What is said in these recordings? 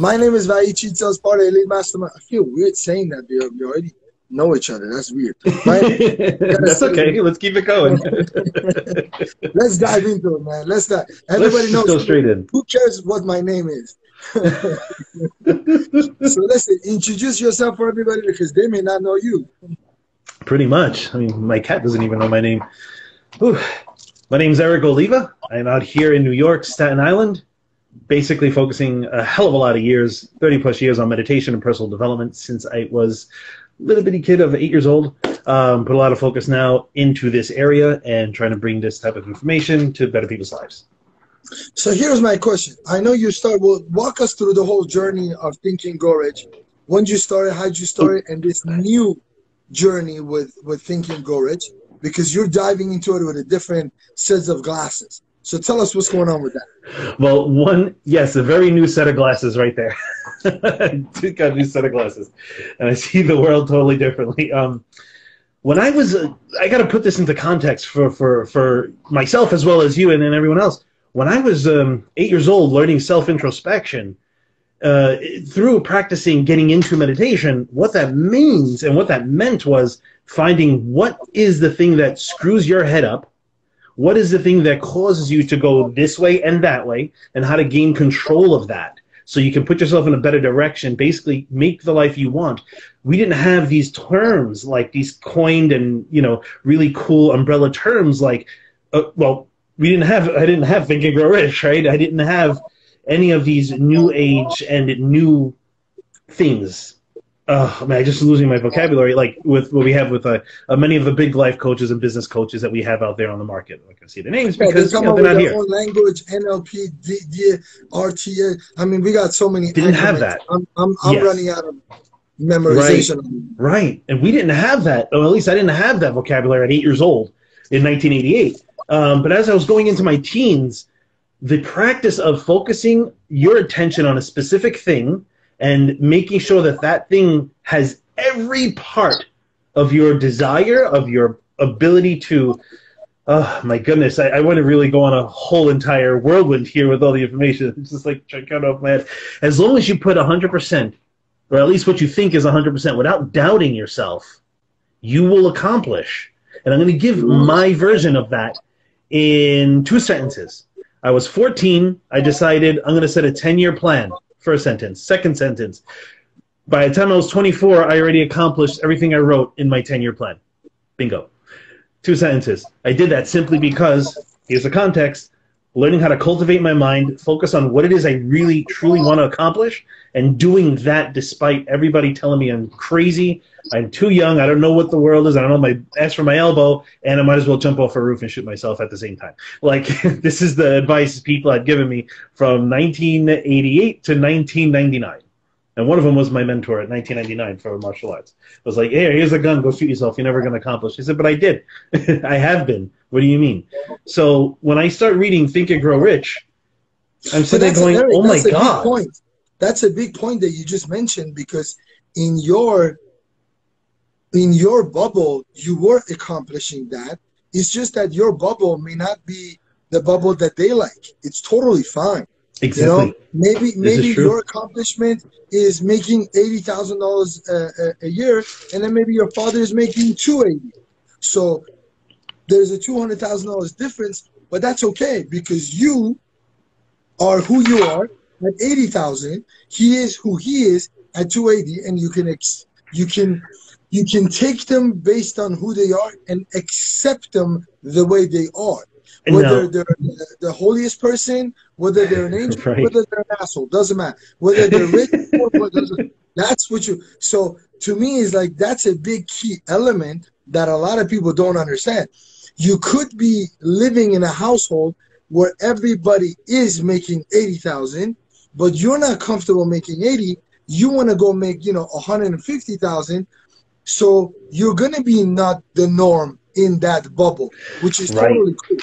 My name is Vahid Chitsaz part of Elite Mastermind. I feel weird saying that. We, we already know each other. That's weird. That's okay. Let's keep it going. Let's dive into it, man. Let's dive. Everybody Let's knows. go straight in. Who cares what my name is? so listen, introduce yourself for everybody because they may not know you. Pretty much. I mean, my cat doesn't even know my name. Whew. My name's Erik Oliva. I'm out here in New York, Staten Island, basically focusing a hell of a lot of years, 30 plus years on meditation and personal development since I was a little bitty kid of eight years old. Um, put a lot of focus now into this area and trying to bring this type of information to better people's lives. So here's my question. I know you start. Well, walk us through the whole journey of Thinking Rich. When did you started, how'd you start, it, and this new journey with with Thinking Rich, because you're diving into it with a different sets of glasses. So tell us what's going on with that. Well, one, yes, a very new set of glasses right there. Got a new set of glasses, and I see the world totally differently. Um, when I was, uh, I got to put this into context for for for myself as well as you and, and everyone else. When I was um, eight years old, learning self introspection, uh, through practicing getting into meditation, what that means and what that meant was finding what is the thing that screws your head up, what is the thing that causes you to go this way and that way, and how to gain control of that so you can put yourself in a better direction, basically make the life you want. We didn't have these terms like these coined and you know really cool umbrella terms like, uh, well, we didn't have I didn't have Think and Grow Rich, right? I didn't have any of these new age and new things. Oh man, I'm just losing my vocabulary. Like with what we have with uh, uh, many of the big life coaches and business coaches that we have out there on the market. I can see the names because yeah, you know, they're not here. Language, NLP, D, D, RTA. I mean, we got so many. Didn't have that. I'm, I'm, I'm yes. running out of memorization. Right. right, and we didn't have that. Or at least I didn't have that vocabulary at eight years old in 1988. Um, but as I was going into my teens, the practice of focusing your attention on a specific thing and making sure that that thing has every part of your desire, of your ability to, oh my goodness, I, I want to really go on a whole entire whirlwind here with all the information. It's just like trying to count off my head. As long as you put 100%, or at least what you think is 100%, without doubting yourself, you will accomplish. And I'm going to give my version of that in two sentences. I was 14. I decided I'm going to set a 10 year plan. First sentence. Second sentence. By the time I was 24, I already accomplished everything I wrote in my 10 year plan. Bingo. Two sentences. I did that simply because, here's the context, learning how to cultivate my mind, focus on what it is I really, truly want to accomplish, and doing that despite everybody telling me I'm crazy, I'm too young, I don't know what the world is, I don't know my ass from my elbow, and I might as well jump off a roof and shoot myself at the same time. Like, this is the advice people had given me from 1988 to 1999. And one of them was my mentor at 1999 for martial arts. It was like, hey, here's a gun, go shoot yourself. You're never going to accomplish. He said, but I did. I have been. What do you mean? So when I start reading Think and Grow Rich, I'm sitting there going, a, oh my God. That's a big point that you just mentioned because in your in your bubble, you were accomplishing that. It's just that your bubble may not be the bubble that they like. It's totally fine. Exactly. You know, maybe maybe your accomplishment is making eighty thousand dollars uh, uh, a year, and then maybe your father is making two eighty. So there's a two hundred thousand dollars difference, but that's okay because you are who you are at eighty thousand. He is who he is at two eighty, and you can ex- you can you can take them based on who they are and accept them the way they are. Whether no. they're the holiest person, whether they're an angel, right. whether they're an asshole, doesn't matter. Whether they're rich or whether that's what you. So to me, is like that's a big key element that a lot of people don't understand. You could be living in a household where everybody is making 80,000, but you're not comfortable making 80. You want to go make, you know, 150,000, so you're gonna be not the norm in that bubble, which is right. totally cool.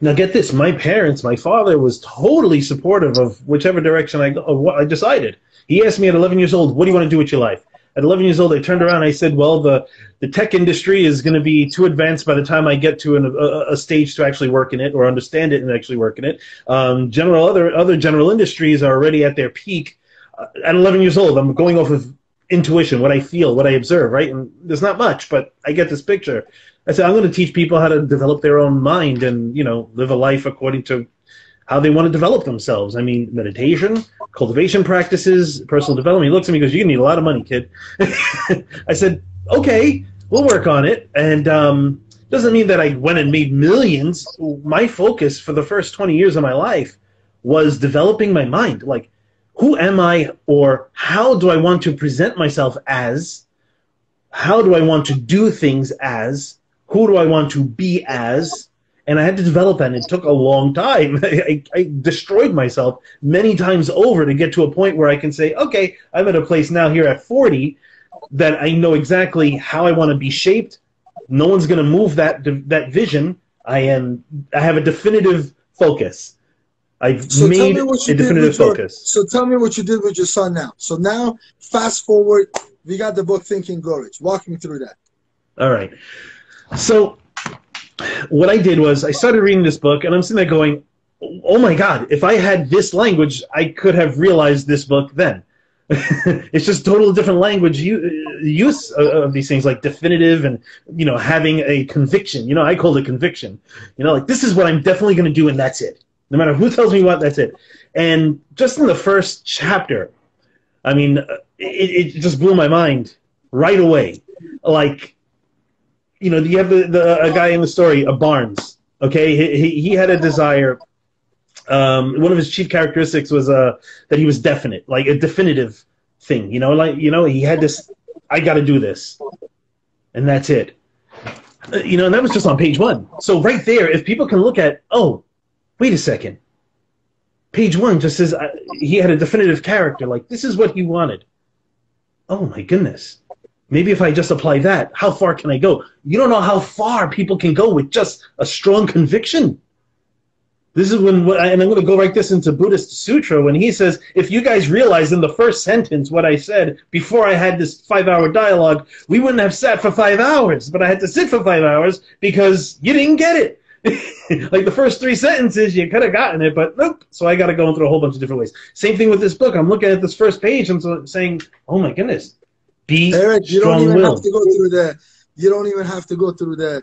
Now get this: my parents, my father was totally supportive of whichever direction I of what I decided. He asked me at 11 years old, "What do you want to do with your life?" At 11 years old, I turned around. and I said, "Well, the the tech industry is going to be too advanced by the time I get to an, a, a, stage to actually work in it or understand it and actually work in it. Um, general other other general industries are already at their peak." uh, at 11 years old, I'm going off of intuition, what I feel, what I observe, right? And there's not much, but I get this picture. I said, I'm going to teach people how to develop their own mind and, you know, live a life according to how they want to develop themselves. I mean, meditation, cultivation practices, personal development. He looks at me and goes, You're going to need a lot of money, kid. I said, Okay, we'll work on it. And um, doesn't mean that I went and made millions. My focus for the first 20 years of my life was developing my mind. Like, who am I or how do I want to present myself as? How do I want to do things as? Who do I want to be as? And I had to develop that, and it took a long time. I, I, destroyed myself many times over to get to a point where I can say, okay, I'm at a place now here at 40 that I know exactly how I want to be shaped. No one's going to move that that vision. I am. I have a definitive focus. I've so made a definitive focus. so tell me what you did with your son now. So now, fast forward, we got the book Think and Grow Walk me through that. All right. So what I did was I started reading this book, and I'm sitting there going, "Oh my God! If I had this language, I could have realized this book then." it's just total different language use of these things like definitive and you know having a conviction you know i call it conviction you know like this is what i'm definitely going to do and that's it no matter who tells me what that's it and just in the first chapter i mean it, it just blew my mind right away like you know you have the, the a guy in the story a barnes okay he, he had a desire um, one of his chief characteristics was uh, that he was definite, like a definitive thing. You know, like you know, he had this. I got to do this, and that's it. Uh, you know, and that was just on page one. So right there, if people can look at, oh, wait a second, page one just says uh, he had a definitive character. Like this is what he wanted. Oh my goodness. Maybe if I just apply that, how far can I go? You don't know how far people can go with just a strong conviction. This is when, and I'm going to go right this into Buddhist Sutra when he says, if you guys realize in the first sentence what I said before I had this five hour dialogue, we wouldn't have sat for five hours, but I had to sit for five hours because you didn't get it. like the first three sentences, you could have gotten it, but nope. So I got to go through a whole bunch of different ways. Same thing with this book. I'm looking at this first page and so, saying, oh my goodness, be Erik, you don't even have to go through the. You don't even have to go through the.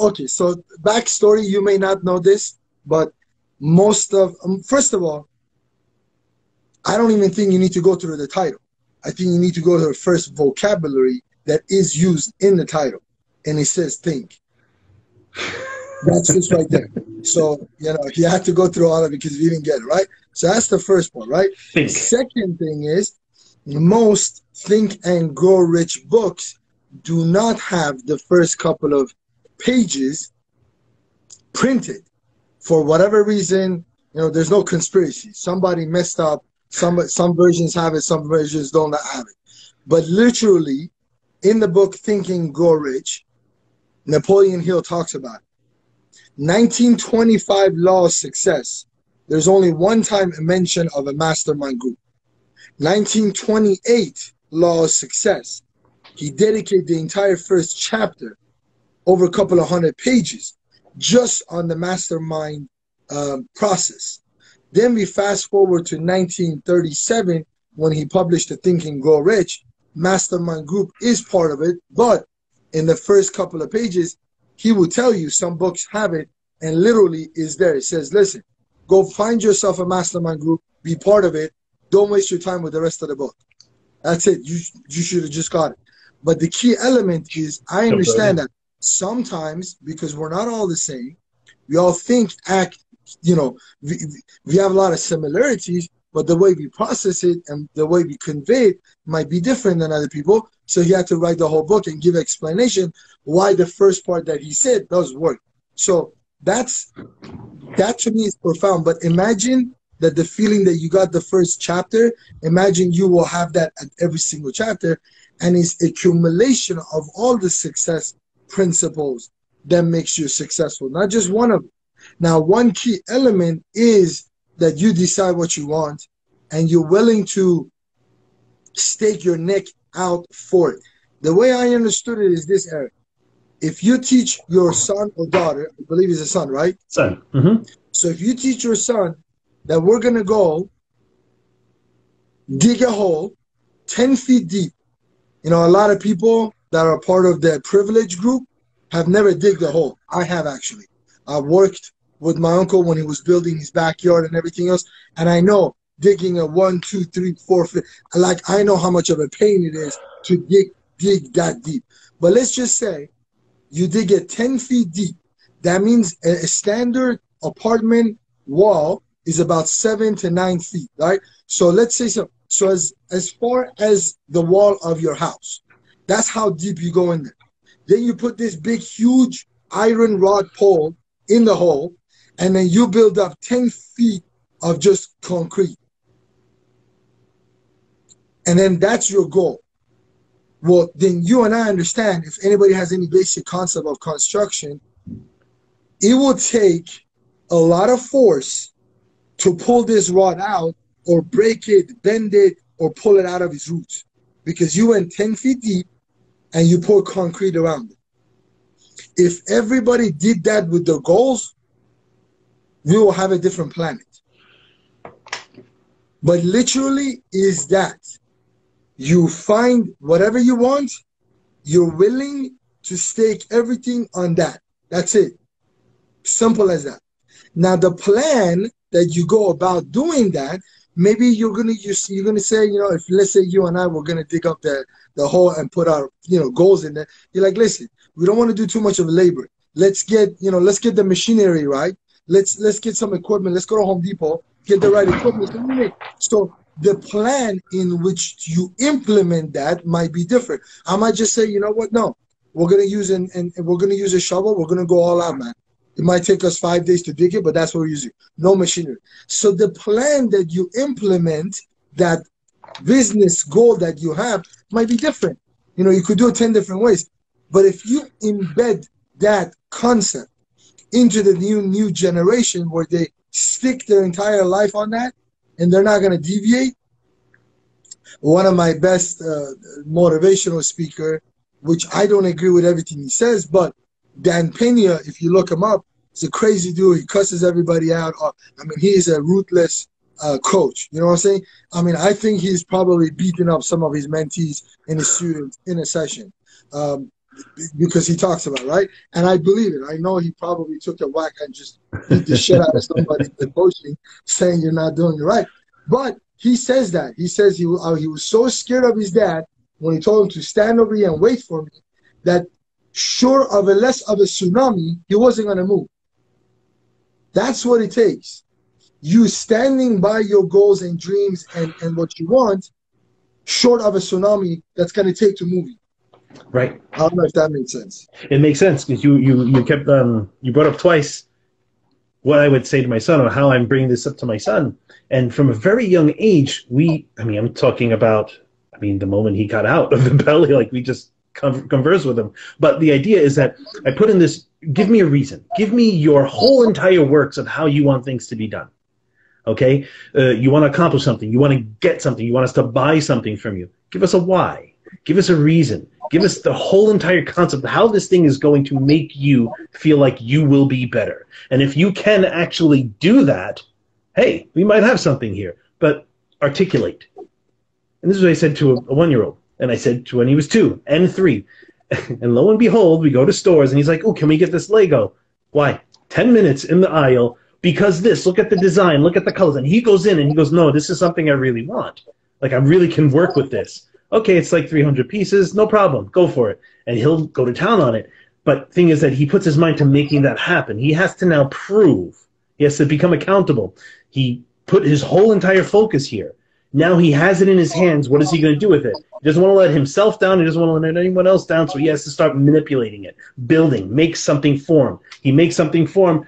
Okay, so backstory. You may not know this, but most of um, first of all i don't even think you need to go through the title i think you need to go to the first vocabulary that is used in the title and it says think that's just right there so you know he had to go through all of it because you didn't get it right so that's the first one right think. second thing is most think and grow rich books do not have the first couple of pages printed for whatever reason, you know, there's no conspiracy. Somebody messed up. Some some versions have it, some versions don't have it. But literally, in the book Thinking and Grow Rich, Napoleon Hill talks about it. 1925 law of success. There's only one time a mention of a mastermind group. 1928 law of success. He dedicated the entire first chapter, over a couple of hundred pages, just on the mastermind um, process. Then we fast forward to 1937 when he published the Think and Grow Rich. Mastermind Group is part of it, but in the first couple of pages, he will tell you some books have it and literally is there. It says, listen, go find yourself a mastermind group, be part of it. Don't waste your time with the rest of the book. That's it. You you should have just got it. But the key element is I understand that sometimes because we're not all the same we all think act you know we, we have a lot of similarities but the way we process it and the way we convey it might be different than other people. So he had to write the whole book and give explanation why the first part that he said does work. So that's that to me is profound. But imagine that the feeling that you got the first chapter imagine you will have that at every single chapter. And it's accumulation of all the success principles that makes you successful, not just one of them. Now, one key element is that you decide what you want and you're willing to stake your neck out for it. The way I understood it is this, Erik. If you teach your son or daughter, I believe it's a son, right? Son. Mm-hmm. So if you teach your son that we're going to go dig a hole 10 feet deep. You know, a lot of people that are part of the privilege group have never digged a hole. I have actually. I worked with my uncle when he was building his backyard and everything else, and I know digging a one, two, three, four feet. Like I know how much of a pain it is to dig dig that deep. But let's just say you dig it 10 feet deep. That means a, a standard apartment wall is about seven to nine feet, right? So let's say so. So as as far as the wall of your house, that's how deep you go in there. Then you put this big, huge iron rod pole in the hole, and then you build up 10 feet of just concrete. And then that's your goal. Well, then you and I understand if anybody has any basic concept of construction, it will take a lot of force to pull this rod out or break it, bend it, or pull it out of its roots because you went 10 feet deep and you pour concrete around it. If everybody did that with their goals, we will have a different planet. But literally is that you find whatever you want, you're willing to stake everything on that. That's it. Simple as that. Now the plan that you go about doing that, maybe you're gonna use, you're gonna say, you know, if let's say you and I were gonna dig up the the hole and put our you know goals in there, you're like, listen, we don't want to do too much of labor. Let's get you know, let's get the machinery right. Let's let's get some equipment. Let's go to Home Depot, get the right equipment. So the plan in which you implement that might be different. I might just say, you know what, no, we're gonna use an and we're gonna use a shovel. We're gonna go all out, man. It might take us five days to dig it, but that's what we're using. No machinery. So the plan that you implement, that business goal that you have, might be different. You know, you could do it 10 different ways. But if you embed that concept into the new new generation where they stick their entire life on that and they're not going to deviate, one of my best uh, motivational speaker, which I don't agree with everything he says, but Dan Pena, if you look him up, he's a crazy dude. He cusses everybody out. Uh, I mean, he is a ruthless uh, coach. You know what I'm saying? I mean, I think he's probably beating up some of his mentees and his students in a session um, because he talks about it, right. And I believe it. I know he probably took a whack and just beat the shit out of somebody in coaching, saying you're not doing it right. But he says that. He says he, uh, he was so scared of his dad when he told him to stand over here and wait for me that short of a less of a tsunami, he wasn't going to move. That's what it takes. You standing by your goals and dreams and, and what you want, short of a tsunami that's going to take to move you. Right. I don't know if that makes sense. It makes sense because you, you, you kept, um, you brought up twice what I would say to my son or how I'm bringing this up to my son. And from a very young age, we, I mean, I'm talking about, I mean, the moment he got out of the belly, like we just converse with him. But the idea is that I put in this give me a reason. Give me your whole entire works of how you want things to be done. Okay? Uh, you want to accomplish something. You want to get something. You want us to buy something from you. Give us a why. Give us a reason. Give us the whole entire concept of how this thing is going to make you feel like you will be better. And if you can actually do that, hey, we might have something here. But articulate. And this is what I said to a, a one year old. And I said to when he was two and three. and lo and behold, we go to stores and he's like, Oh, can we get this Lego? Why? 10 minutes in the aisle because this, look at the design, look at the colors. And he goes in and he goes, No, this is something I really want. Like, I really can work with this. Okay, it's like 300 pieces, no problem, go for it. And he'll go to town on it. But thing is that he puts his mind to making that happen. He has to now prove, he has to become accountable. He put his whole entire focus here. Now he has it in his hands. What is he going to do with it? He doesn't want to let himself down. He doesn't want to let anyone else down. So he has to start manipulating it, building, make something form. He makes something form.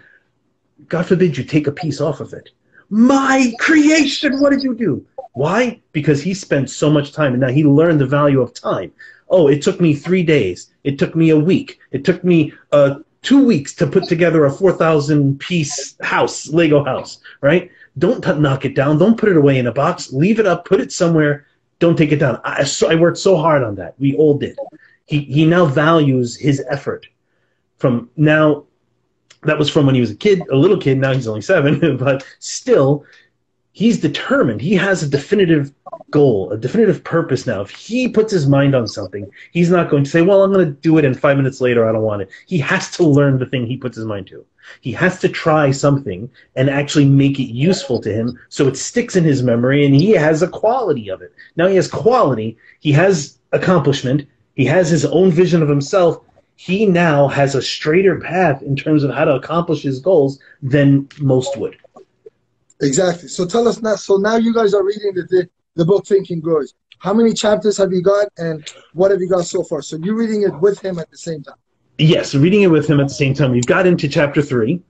God forbid you take a piece off of it. My creation, what did you do? Why? Because he spent so much time and now he learned the value of time. Oh, it took me three days. It took me a week. It took me uh, two weeks to put together a 4,000 piece house, Lego house, right? Don't t- knock it down. Don't put it away in a box. Leave it up. Put it somewhere. Don't take it down. I, so, I worked so hard on that. We all did. He, he now values his effort. From now, that was from when he was a kid, a little kid. Now he's only seven, but still, he's determined. He has a definitive goal, a definitive purpose now. If he puts his mind on something, he's not going to say, well, I'm going to do it and five minutes later I don't want it. He has to learn the thing he puts his mind to. He has to try something and actually make it useful to him so it sticks in his memory and he has a quality of it. Now he has quality, he has accomplishment, he has his own vision of himself. He now has a straighter path in terms of how to accomplish his goals than most would. Exactly. So tell us now. So now you guys are reading the, the, the book Thinking and Grow Rich. How many chapters have you got and what have you got so far? So you're reading it with him at the same time. Yes, reading it with him at the same time. We've got into chapter three.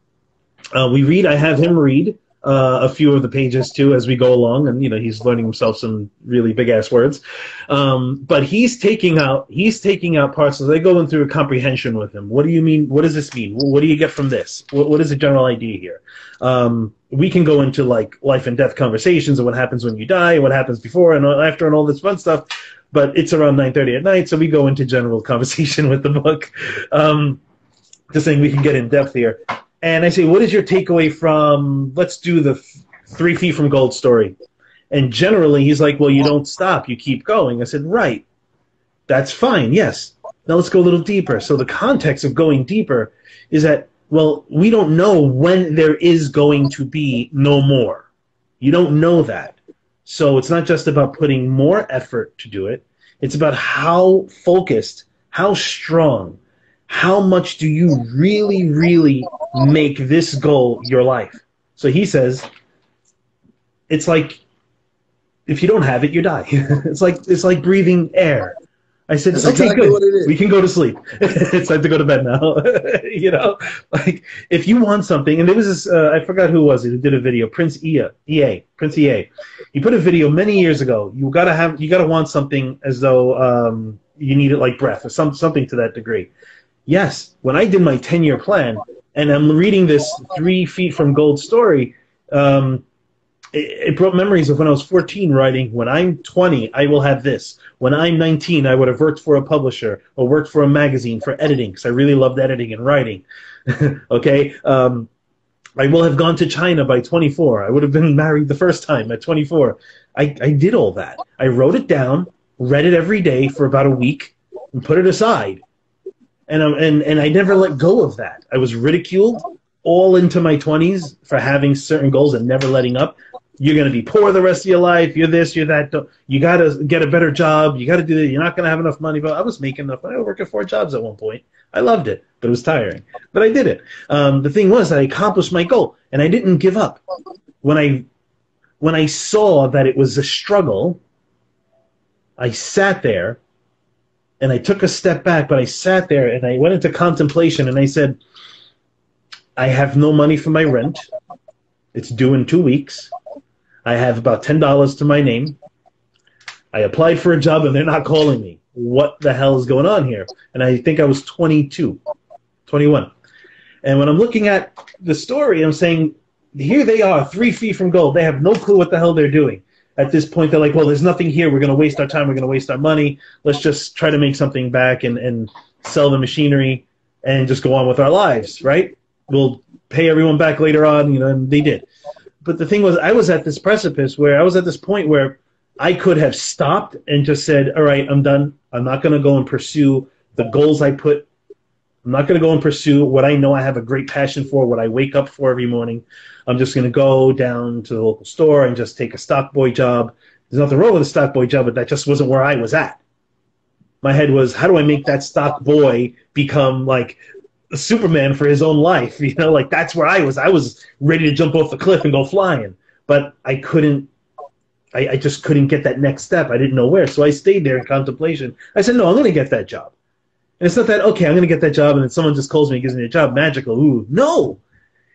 Uh, we read. I have him read uh, a few of the pages too as we go along, and you know he's learning himself some really big ass words. Um, but he's taking out he's taking out parts. So they go through a comprehension with him. What do you mean? What does this mean? What do you get from this? what, what is the general idea here? Um, we can go into like life and death conversations and what happens when you die, and what happens before and after, and all this fun stuff but it's around 9.30 at night, so we go into general conversation with the book. Um, just saying we can get in depth here. And I say, what is your takeaway from, let's do the three feet from gold story. And generally he's like, well, you don't stop, you keep going. I said, right, that's fine, yes. Now let's go a little deeper. So the context of going deeper is that, well, we don't know when there is going to be no more. You don't know that. So it's not just about putting more effort to do it. It's about how focused, how strong, how much do you really, really make this goal your life? So he says, it's like if you don't have it, you die. it's like it's like breathing air. I said, That's okay, exactly good. We can go to sleep. it's time to go to bed now. you know, like if you want something, and there was this, uh, I forgot who was it who did a video, Prince Ea, EA, Prince EA. He put a video many years ago. You gotta have, you gotta want something as though um, you need it like breath or some something to that degree. Yes, when I did my ten year plan, and I'm reading this three feet from gold story, um, it, it brought memories of when I was 14 writing, when I'm 20, I will have this. When I'm 19, I would have worked for a publisher or worked for a magazine for editing because I really loved editing and writing. okay. Um, I will have gone to China by 24. I would have been married the first time at 24. I, I did all that. I wrote it down, read it every day for about a week, and put it aside. And, um, and, and I never let go of that. I was ridiculed all into my 20s for having certain goals and never letting up you're going to be poor the rest of your life. You're this, you're that. You got to get a better job. You got to do that. You're not going to have enough money. But I was making enough money. I was working four jobs at one point. I loved it, but it was tiring. But I did it. Um, the thing was, I accomplished my goal, and I didn't give up. When I when I saw that it was a struggle, I sat there, and I took a step back. But I sat there and I went into contemplation, and I said, I have no money for my rent. It's due in two weeks. I have about $10 to my name. I applied for a job and they're not calling me. What the hell is going on here? And I think I was 22, 21. And when I'm looking at the story, I'm saying, here they are, three feet from gold. They have no clue what the hell they're doing. At this point, they're like, well, there's nothing here. We're going to waste our time. We're going to waste our money. Let's just try to make something back and, and sell the machinery and just go on with our lives, right? We'll pay everyone back later on, you know, and they did but the thing was, I was at this precipice where I was at this point where I could have stopped and just said, "All right, I'm done. I'm not going to go and pursue the goals I put. I'm not going to go and pursue what I know I have a great passion for, what I wake up for every morning. I'm just going to go down to the local store and just take a stock boy job. There's nothing wrong with a stock boy job, but that just wasn't where I was at. My head was, how do I make that stock boy become like a Superman for his own life. You know, like that's where I was. I was ready to jump off the cliff and go flying, but I couldn't. I, I just couldn't get that next step. I didn't know where, so I stayed there in contemplation. I said, "No, I'm going to get that job." And it's not that okay. I'm going to get that job, and then someone just calls me and gives me a job. Magical. Ooh, no.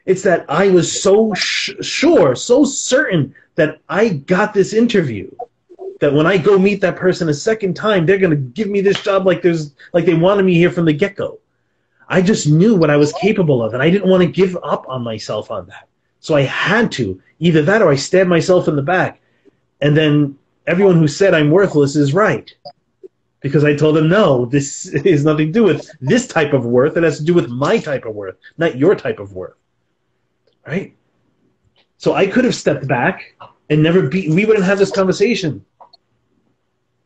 It's that I was so sh- sure, so certain that I got this interview that when I go meet that person a second time, they're going to give me this job like there's like they wanted me here from the get go. I just knew what I was capable of, and I didn't want to give up on myself on that. So I had to either that or I stabbed myself in the back. And then everyone who said I'm worthless is right. Because I told them, no, this is nothing to do with this type of worth. It has to do with my type of worth, not your type of worth. Right? So I could have stepped back and never be, we wouldn't have this conversation.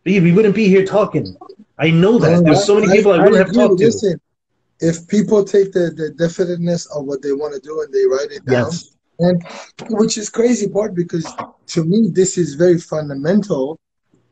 We wouldn't be here talking. I know that. There's so many people I, I wouldn't have talked to. Listen, if people take the, the definiteness of what they want to do and they write it down, yes. and which is crazy part because to me this is very fundamental,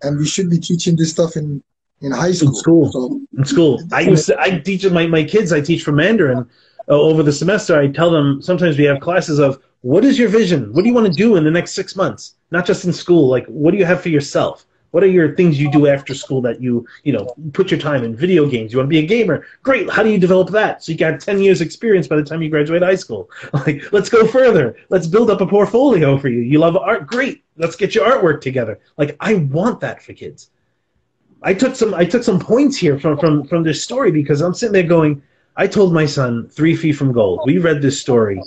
and we should be teaching this stuff in in high school. In school. So, in school. I used to, I teach my my kids. I teach from Mandarin uh, over the semester. I tell them sometimes we have classes of what is your vision? What do you want to do in the next six months? Not just in school. Like what do you have for yourself? What are your things you do after school that you, you know, put your time in? Video games. You want to be a gamer? Great. How do you develop that? So you got 10 years experience by the time you graduate high school. Like, let's go further. Let's build up a portfolio for you. You love art? Great. Let's get your artwork together. Like, I want that for kids. I took some I took some points here from from from this story because I'm sitting there going, I told my son three feet from gold. We read this story,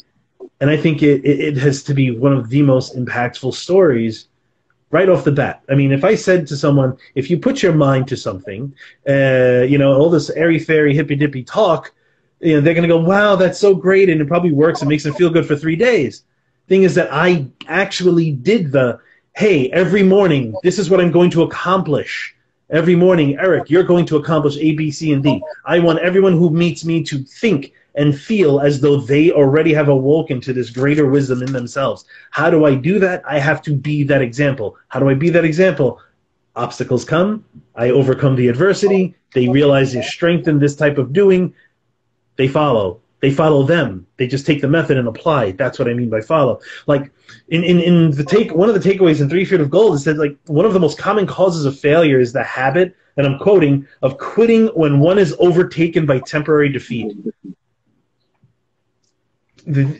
and I think it, it, it has to be one of the most impactful stories right off the bat. I mean, if I said to someone, if you put your mind to something, uh, you know, all this airy fairy hippy dippy talk, you know, they're going to go, wow, that's so great, and it probably works and makes them feel good for three days. Thing is that I actually did the, hey, every morning, this is what I'm going to accomplish. Every morning, Erik, you're going to accomplish A, B, C, and D. I want everyone who meets me to think and feel as though they already have awoken to this greater wisdom in themselves. How do I do that? I have to be that example. How do I be that example? Obstacles come, I overcome the adversity, they realize their strength in this type of doing, they follow. They follow them. They just take the method and apply. That's what I mean by follow. Like in, in, in the take one of the takeaways in Three Feet of Gold is that like one of the most common causes of failure is the habit, and I'm quoting, of quitting when one is overtaken by temporary defeat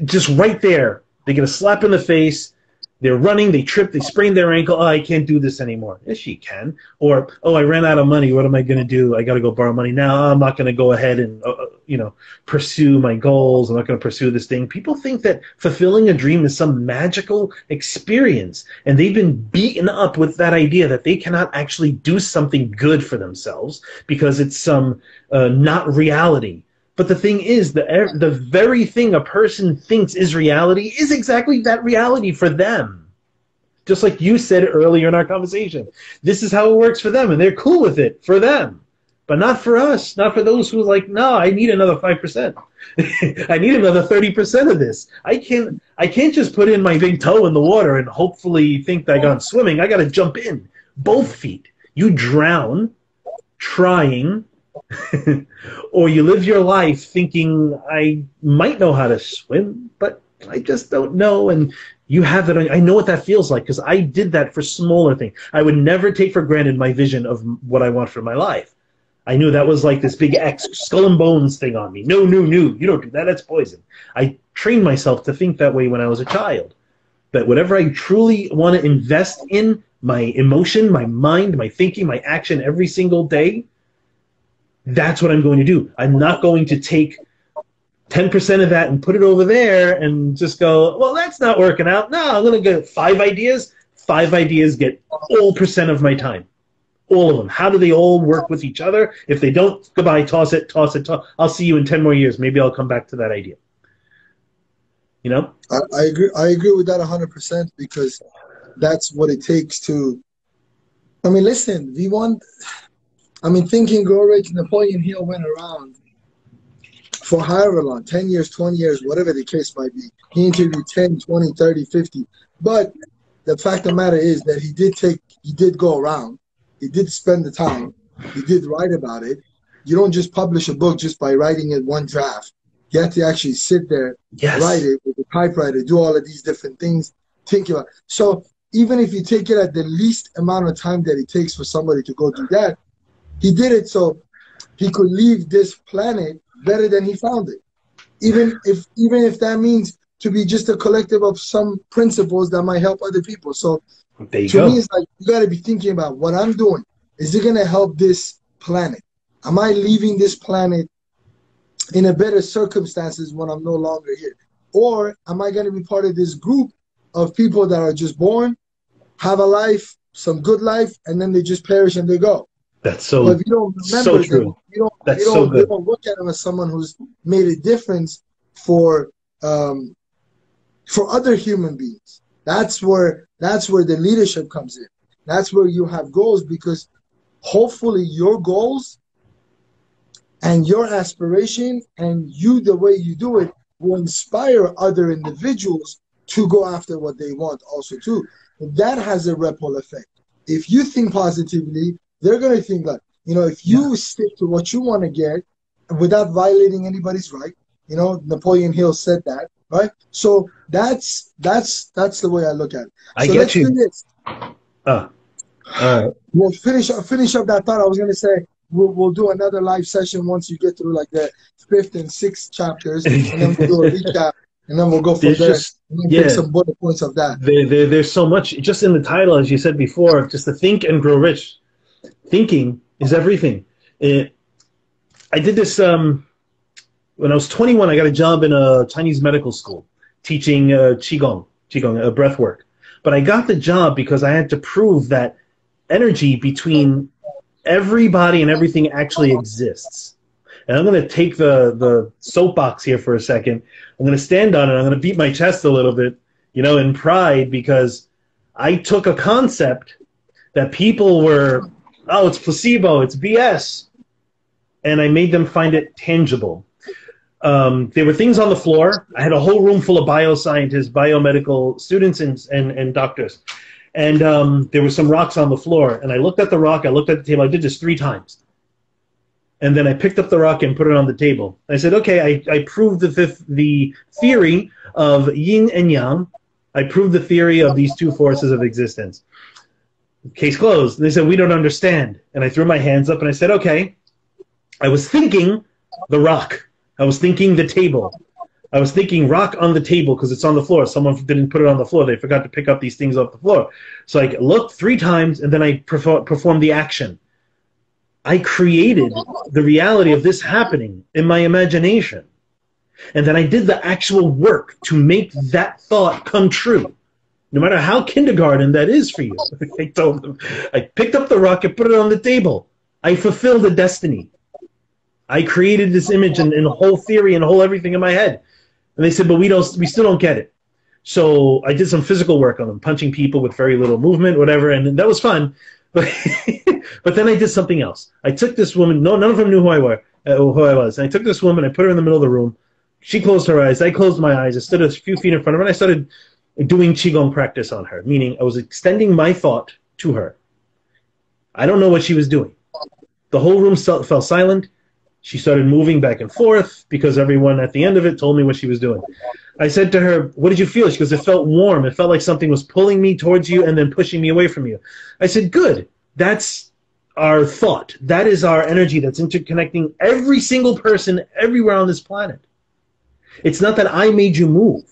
just right there, they get a slap in the face. They're running, they trip, they sprain their ankle. Oh, I can't do this anymore. Yes, she can. Or, oh, I ran out of money. What am I going to do? I got to go borrow money now. I'm not going to go ahead and, uh, uh, you know, pursue my goals. I'm not going to pursue this thing. People think that fulfilling a dream is some magical experience, and they've been beaten up with that idea that they cannot actually do something good for themselves because it's some uh, not reality but the thing is, the er, the very thing a person thinks is reality is exactly that reality for them. Just like you said earlier in our conversation, this is how it works for them, and they're cool with it for them, but not for us. Not for those who are like, no, I need another five percent. I need another thirty percent of this. I can't. I can't just put in my big toe in the water and hopefully think that I got swimming. I got to jump in both feet. You drown trying or you live your life thinking I might know how to swim, but I just don't know. And you have that. I know what that feels like because I did that for smaller things. I would never take for granted my vision of what I want for my life. I knew that was like this big X skull and bones thing on me. No, no, no, you don't do that. That's poison. I trained myself to think that way when I was a child. That whatever I truly want to invest in, my emotion, my mind, my thinking, my action every single day, that's what I'm going to do. I'm not going to take 10% of that and put it over there and just go, well, that's not working out. No, I'm going to get five ideas. Five ideas get all percent of my time. All of them. How do they all work with each other? If they don't, goodbye, toss it, toss it, toss. I'll see you in 10 more years. Maybe I'll come back to that idea. You know? I, I agree. I agree with that 100% because that's what it takes to. I mean, listen, we want I mean, Think and Grow Rich, Napoleon Hill went around for however long 10 years, 20 years, whatever the case might be. He interviewed 10, 20, 30, 50. But the fact of the matter is that he did take, he did go around, he did spend the time, he did write about it. You don't just publish a book just by writing it one draft. You have to actually sit there, yes. write it with a typewriter, do all of these different things, think about. It. So even if you take it at the least amount of time that it takes for somebody to go do that, he did it so he could leave this planet better than he found it. Even if even if that means to be just a collective of some principles that might help other people. So to go. me, it's like you got to be thinking about what I'm doing. Is it going to help this planet? Am I leaving this planet in a better circumstances when I'm no longer here? Or am I going to be part of this group of people that are just born, have a life, some good life, and then they just perish and they go? That's so. But if you don't remember so true. You don't. That's you don't, so good. You don't look at him as someone who's made a difference for um, for other human beings. That's where that's where the leadership comes in. That's where you have goals because hopefully your goals and your aspiration and you the way you do it will inspire other individuals to go after what they want also too. That has a ripple effect. If you think positively, they're going to think that, you know, if you yeah. stick to what you want to get without violating anybody's right, you know, Napoleon Hill said that, right? So that's that's that's the way I look at it. I so get you. Uh, uh, we'll finish finish up that thought. I was going to say we'll, we'll do another live session once you get through like the fifth and sixth chapters, and then we'll do a recap, and then we'll go from there. Just, yeah, some bullet points of that. There, there, there's so much just in the title, as you said before, just to think and grow rich. Thinking is everything. It, I did this um, when I was 21. I got a job in a Chinese medical school teaching uh, qigong, qigong, uh, breath work. But I got the job because I had to prove that energy between everybody and everything actually exists. And I'm going to take the, the soapbox here for a second. I'm going to stand on it. I'm going to beat my chest a little bit, you know, in pride because I took a concept that people were, oh, it's placebo, it's BS. And I made them find it tangible. Um, there were things on the floor. I had a whole room full of bioscientists, biomedical students, and, and, and doctors and um, there were some rocks on the floor. And I looked at the rock, I looked at the table. I did this three times. And then I picked up the rock and put it on the table. I said, okay, I, I proved the, the, the theory of yin and yang. I proved the theory of these two forces of existence. Case closed. They said, we don't understand. And I threw my hands up and I said, okay. I was thinking the rock. I was thinking the table. I was thinking rock on the table because it's on the floor. Someone didn't put it on the floor. They forgot to pick up these things off the floor. So I looked three times and then I performed the action. I created the reality of this happening in my imagination. And then I did the actual work to make that thought come true. No matter how kindergarten that is for you. I told them. I picked up the rock and put it on the table. I fulfilled a destiny. I created this image and, and a whole theory and whole everything in my head. And they said, but we don't, we still don't get it. So I did some physical work on them, punching people with very little movement, whatever, and that was fun. But but then I did something else. I took this woman. No, none of them knew who I were, uh, who I was. And I took this woman. I put her in the middle of the room. She closed her eyes. I closed my eyes. I stood a few feet in front of her, and I started doing qigong practice on her. Meaning, I was extending my thought to her. I don't know what she was doing. The whole room fell silent. She started moving back and forth because everyone at the end of it told me what she was doing. I said to her, What did you feel? She goes, It felt warm. It felt like something was pulling me towards you and then pushing me away from you. I said, Good. That's our thought. That is our energy that's interconnecting every single person everywhere on this planet. It's not that I made you move,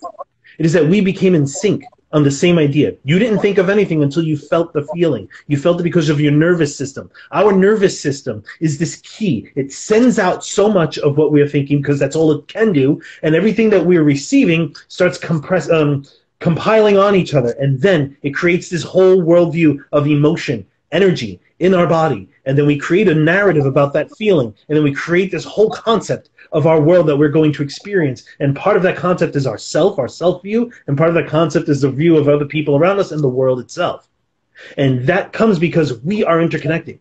it is that we became in sync on the same idea. You didn't think of anything until you felt the feeling. You felt it because of your nervous system. Our nervous system is this key. It sends out so much of what we are thinking because that's all it can do, and everything that we're receiving starts compress, um, compiling on each other, and then it creates this whole worldview of emotion, energy in our body, and then we create a narrative about that feeling, and then we create this whole concept of our world that we're going to experience. And part of that concept is our self, our self view, and part of that concept is the view of other people around us and the world itself. And that comes because we are interconnecting.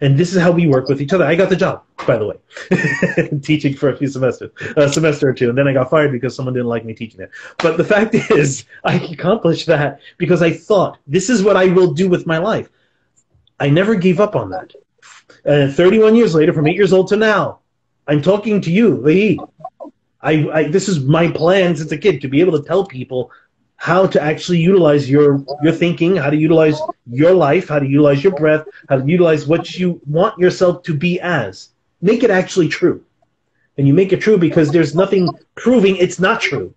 And this is how we work with each other. I got the job, by the way, teaching for a few semesters, a semester or two, and then I got fired because someone didn't like me teaching it. But the fact is, I accomplished that because I thought this is what I will do with my life. I never gave up on that. And 31 years later, from eight years old to now, I'm talking to you, Vahid. I, I, this is my plan since a kid to be able to tell people how to actually utilize your your thinking, how to utilize your life, how to utilize your breath, how to utilize what you want yourself to be as. Make it actually true. And you make it true because there's nothing proving it's not true.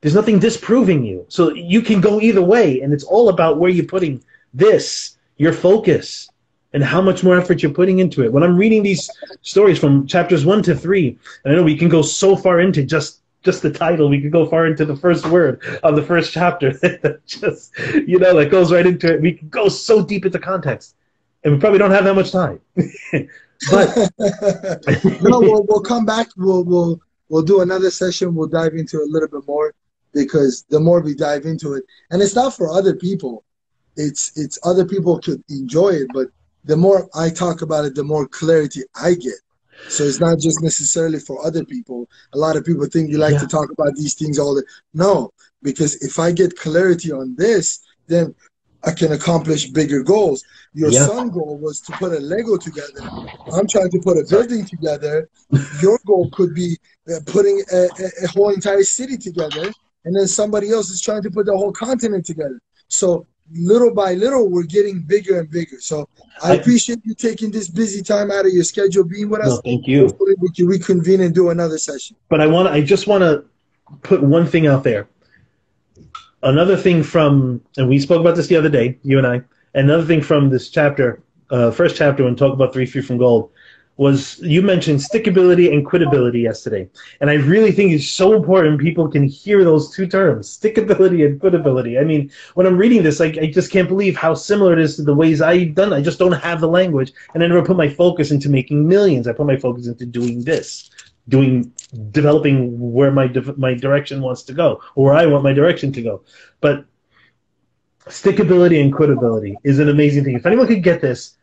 There's nothing disproving you. So you can go either way, and it's all about where you're putting this, your focus and how much more effort you're putting into it. When I'm reading these stories from chapters one to three, and I know we can go so far into just just the title. We could go far into the first word of the first chapter. that just you know, that goes right into it. We can go so deep into context, and we probably don't have that much time. but no, we'll, we'll come back. We'll we'll we'll do another session. We'll dive into a little bit more. because the more we dive into it, and it's not for other people, it's it's other people could enjoy it, but the more I talk about it, the more clarity I get. So it's not just necessarily for other people. A lot of people think you like yeah. to talk about these things all the no, because if I get clarity on this, then I can accomplish bigger goals. Your yeah. son goal was to put a Lego together. I'm trying to put a building together. Your goal could be uh, putting a, a, a, whole entire city together, and then somebody else is trying to put the whole continent together. So little by little, we're getting bigger and bigger. So I, I appreciate you taking this busy time out of your schedule, being with us. Thank you. Hopefully, we can reconvene and do another session. But I want, I just want to put one thing out there another thing from, and we spoke about this the other day, you and I. Another thing from this chapter, uh, first chapter, when talk about three free from gold, was you mentioned stickability and quitability yesterday, and I really think it's so important people can hear those two terms, stickability and quitability. I mean, when I'm reading this, I, I just can't believe how similar it is to the ways I've done. I just don't have the language, and I never put my focus into making millions. I put my focus into doing this doing developing where my my direction wants to go or where I want my direction to go. But stickability and quitability is an amazing thing. If anyone could get this,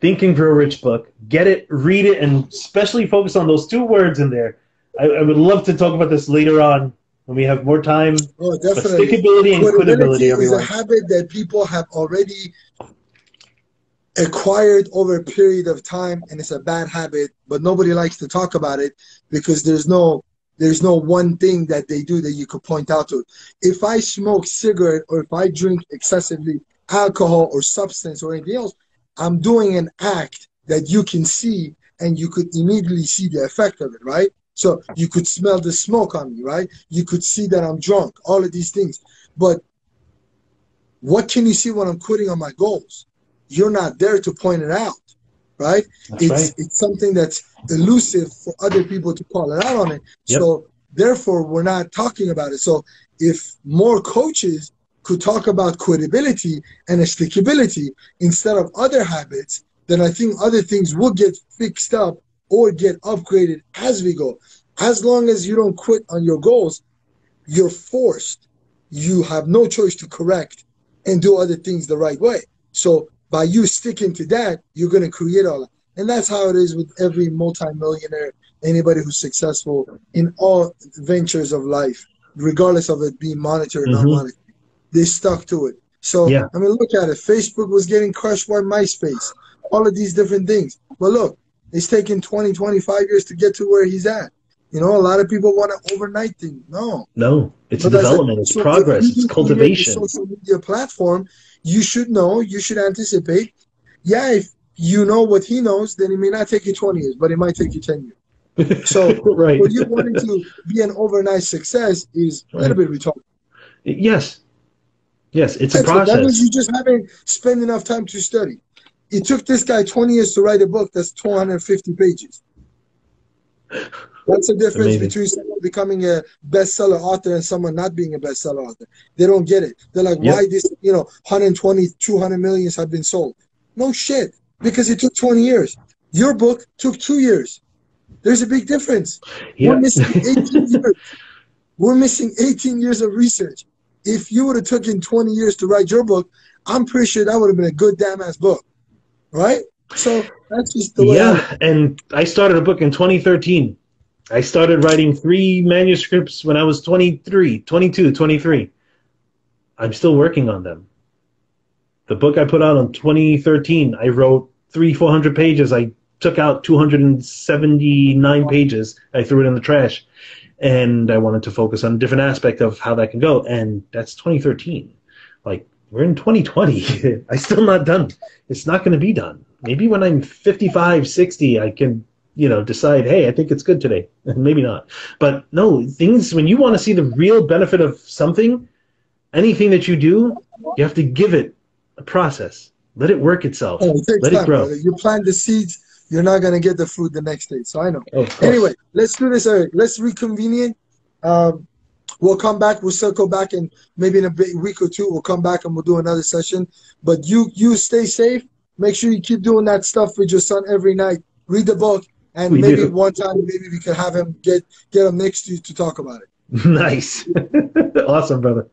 Think and Grow Rich book, get it, read it, and especially focus on those two words in there. I, I would love to talk about this later on when we have more time. Oh, definitely. Stickability and quitability, everyone. is a habit that people have already acquired over a period of time and it's a bad habit but nobody likes to talk about it because there's no there's no one thing that they do that you could point out to if i smoke cigarette or if i drink excessively alcohol or substance or anything else i'm doing an act that you can see and you could immediately see the effect of it right so you could smell the smoke on me right you could see that i'm drunk all of these things but what can you see when i'm quitting on my goals you're not there to point it out, right? That's it's right. it's something that's elusive for other people to call it out on it. Yep. So therefore, we're not talking about it. So if more coaches could talk about quitability and stickability instead of other habits, then I think other things will get fixed up or get upgraded as we go. As long as you don't quit on your goals, you're forced. You have no choice to correct and do other things the right way. So by you sticking to that, you're going to create all that. And that's how it is with every multimillionaire, anybody who's successful in all ventures of life, regardless of it being monetary or mm-hmm. non-monetary. They stuck to it. So, yeah. I mean, look at it. Facebook was getting crushed by MySpace, all of these different things. But look, it's taken 20, 25 years to get to where he's at. You know, a lot of people want an overnight thing. No. No, it's but development, it's so progress, it's cultivation. Social media platform, you should know, you should anticipate. Yeah, if you know what he knows, then it may not take you 20 years, but it might take you 10 years. So right. what you're wanting to be an overnight success is a little bit retarded. Yes. Yes, it's a process. That means you just haven't spent enough time to study. It took this guy 20 years to write a book that's 250 pages. What's the difference Amazing. between someone becoming a bestseller author and someone not being a bestseller author? They don't get it. They're like, yep. why this, you know, 120, 200 millions have been sold? No shit, because it took 20 years. Your book took two years. There's a big difference. Yep. We're missing 18 years. We're missing 18 years of research. If you would have taken 20 years to write your book, I'm pretty sure that would have been a good damn ass book, right? So that's just the way. Yeah, I and I started a book in 2013. I started writing three manuscripts when I was 23, 22, 23. I'm still working on them. The book I put out in 2013, I wrote three, 400 pages. I took out 279 pages. I threw it in the trash. And I wanted to focus on a different aspect of how that can go. And that's 2013. Like, we're in 2020. I'm still not done. It's not going to be done. Maybe when I'm 55, 60, I can you know decide hey i think it's good today maybe not but no things when you want to see the real benefit of something anything that you do you have to give it a process let it work itself oh, it let time, it grow brother. you plant the seeds you're not going to get the fruit the next day so i know anyway let's do this Erik. let's reconvene um, we'll come back we'll circle back and maybe in a week or two we'll come back and we'll do another session but you you stay safe make sure you keep doing that stuff with your son every night read the book and we maybe do. one time maybe we could have him get get him next to you to talk about it. Nice. awesome, brother.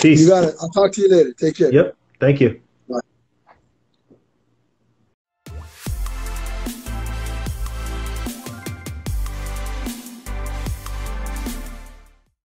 Peace. You got it. I'll talk to you later. Take care. Yep. Thank you.